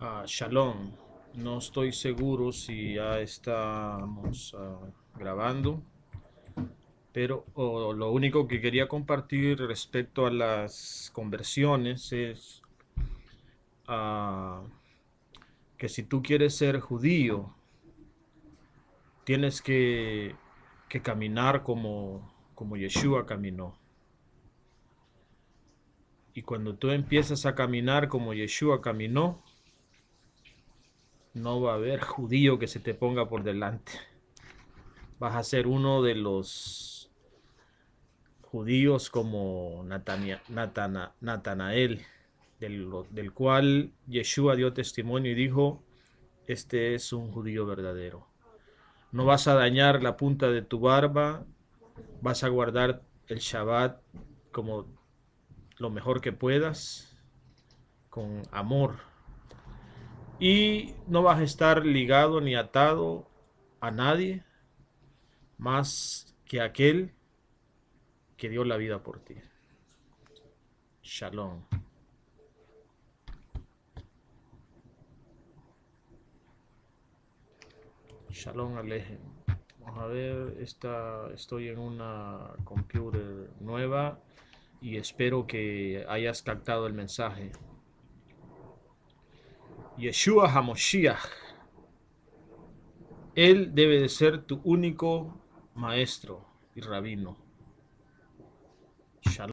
Ah, shalom. No estoy seguro si ya estamos ah, grabando, pero lo único que quería compartir respecto a las conversiones es ah, que si tú quieres ser judío, tienes que, que caminar como, como Yeshua caminó. Y cuando tú empiezas a caminar como Yeshua caminó, no va a haber judío que se te ponga por delante. Vas a ser uno de los judíos como Natanael, del, del cual Yeshua dio testimonio y dijo, este es un judío verdadero. No vas a dañar la punta de tu barba, vas a guardar el Shabbat como lo mejor que puedas, con amor. Y no vas a estar ligado ni atado a nadie más que aquel que dio la vida por ti. Shalom. Shalom Alejem. Vamos a ver, esta, estoy en una computer nueva y espero que hayas captado el mensaje. Yeshua HaMoshiach, Él debe de ser tu único maestro y rabino.